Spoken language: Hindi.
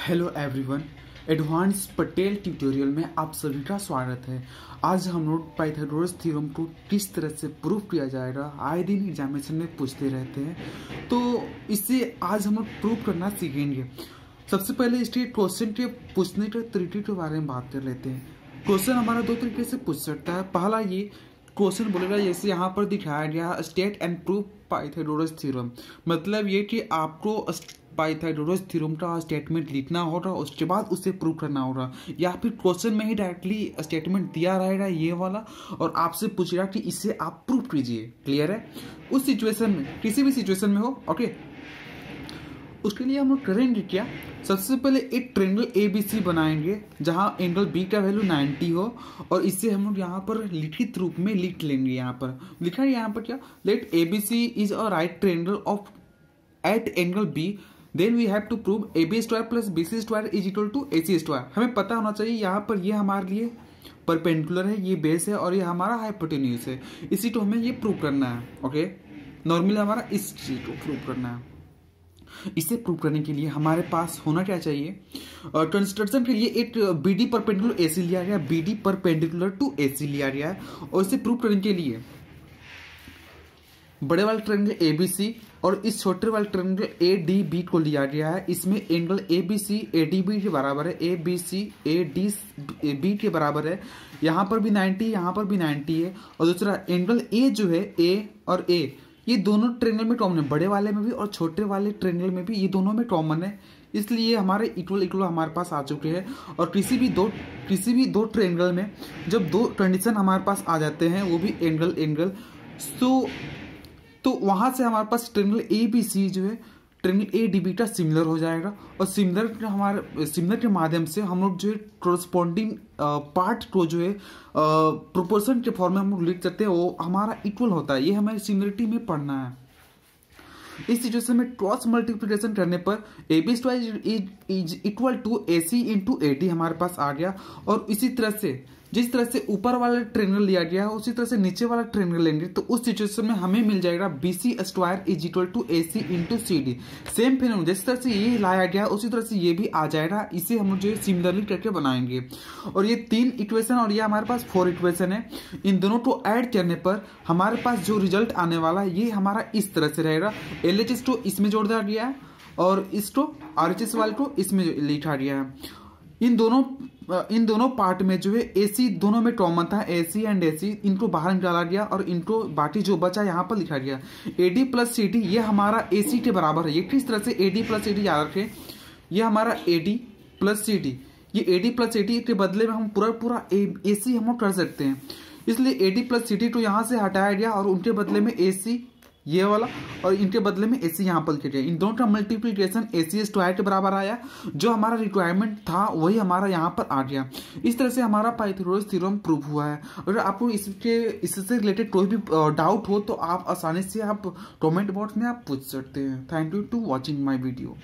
Hello everyone advance Patel tutorial में आप सभी का स्वागत है। आज हम लोग पाइथागोरस थ्योरम को किस तरह से प्रूफ किया जाएगा, आए दिन एग्जामिनेशन में पूछते रहते हैं। तो इसे आज हम लोग प्रूफ करना सीखेंगे। सबसे पहले इसके क्वेश्चन के पूछने के तरीके के बारे में बात कर लेते हैं। क्वेश्चन हमारा दो तरीके से पूछ सकता है। पहला ये क्वेश्चन बोलेगा, जैसे यहाँ पर दिखाया गया state and proof Pythagoras theorem मतलब ये कि आपको पाइथागोरस थ्योरम का स्टेटमेंट लिखना होगा उसके बाद उसे प्रूव करना होगा या फिर क्वेश्चन में ही डायरेक्टली स्टेटमेंट दिया रहेगा ये वाला, और आपसे पूछेगा कि इसे आप प्रूव कीजिए। क्लियर है? उस सिचुएशन में, किसी भी सिचुएशन में हो ओके उसके लिए हम लोग करेंगे क्या? सबसे पहले एक ट्रेंगल ए बी सी बनाएँगे, जहाँ एंगल बी का वैल्यू 90 हो, और इससे हम लोग यहाँ पर लिखित रूप में लिख लेंगे यहाँ पर। लिखा है यहाँ पर क्या? Let A B C is a right triangle of at angle B then we have to prove A B square plus B C square is equal to A C square हमें पता होना चाहिए यहाँ पर ये हमारे लिए परपेंडिकुलर है, ये बेस है और ये हमारा हाइपोटेन्यूज है। इसी को हमें ये प्रूव करना है ओके नॉर्मली हमारा इस चीज़ को प्रूव करना है। इसे प्रूव करने के लिए हमारे पास होना क्या चाहिए? कंस्ट्रक्शन के लिए एक B D perpendicular A C लिया गया B D perpendicular to A C लिया गया और इसे प्रूव करने के लिए बड़े वाले ट्रेंगल ए बी सी और इस छोटे वाले ट्रेंगल ए डी बी को लिया गया है। इसमें angle A B C A D B के बराबर है। A B C A D B के बराबर है। यहाँ पर भी 90 यहाँ पर भी 90 है। और दूसरा एंगल ए जो है ए और ए ये दोनों ट्रेंगल में कॉमन है। बड़े वाले में भी और छोटे वाले ट्रेंगल में भी ये दोनों में कॉमन है। इसलिए हमारे इक्वल इक्वल हमारे पास आ चुके हैं। और किसी भी दो, किसी भी दो ट्रेंगल में जब दो कंडीशन हमारे पास आ जाते हैं, वो भी एंगल एंगल तो तो वहाँ से हमारे पास ट्रेंगल ए बी सी जो है ट्रेंगल ए डी बी का सिमिलर हो जाएगा। और सिमिलर हमारे सिमिलर के माध्यम से हम लोग जो है कोरस्पॉन्डिंग पार्ट को जो है प्रोपोर्शन के फॉर्म में हम लोग लिख सकते हैं, वो हमारा इक्वल होता है। ये हमें सिमिलरिटी में पढ़ना है। इस सिचुएशन में क्रॉस मल्टीप्लिकेशन करने पर A B is equal to A C into A T हमारे पास आ गया। और इसी तरह से जिस तरह से ऊपर वाला ट्रेनर लिया गया है, उसी तरह से नीचे वाला ट्रेनर लेंगे तो उस सिचुएशन में हमें मिल जाएगा BC square is equal to A C into C D same फिर जिस तरह से ये लाया गया, उसी तरह से ये भी आ जाएगा। इसे हम जो सिमिलरली करके बनाएँगे। और ये तीन इक्वेशन और ये हमारे पास फोर इक्वेशन है। इन दोनों को ऐड करने पर हमारे पास जो रिज़ल्ट आने वाला है, ये हमारा इस तरह से रहेगा। एल एच एस टू इसमें जोड़ दिया गया है और इसको आर एच एस वाले को इसमें लिखा गया है। इन दोनों इन दोनों पार्ट में जो है एसी दोनों में कॉमन था एसी एंड एसी इनको बाहर निकाला गया और इनको बाकी जो बचा यहाँ पर लिखा गया। एडी प्लस सी ये हमारा एसी के बराबर है। ये किस तरह से एडी प्लस सी याद रखें? ये हमारा एडी प्लस सी ये एडी प्लस सी के बदले में हम पूरा पूरा ए सी हम कर सकते हैं। इसलिए एडी प्लस सी डी को यहाँ से हटाया गया और उनके बदले में ए सी ये वाला, और इनके बदले में ए सी यहाँ पर लिखे इन दोनों का मल्टीप्लीकेशन ए सी स्क्वायर के बराबर आया। जो हमारा रिक्वायरमेंट था, वही हमारा यहाँ पर आ गया। इस तरह से हमारा पाइथागोरस थ्योरम प्रूव हुआ है। अगर आपको इसके, इससे रिलेटेड कोई भी डाउट हो तो आप आसानी से आप कॉमेंट बॉक्स में आप पूछ सकते हैं। Thank you to watching my video